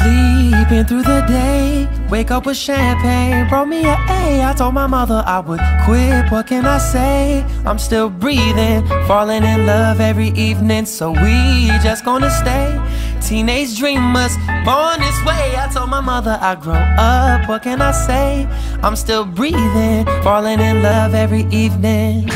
Sleeping through the day, Wake up with champagne, brought me a A. I told my mother I would quit. What can I say? I'm still breathing, falling in love every evening. So we just gonna stay. Teenage dreamers, born this way. I told my mother I grow up. What can I say? I'm still breathing, falling in love every evening.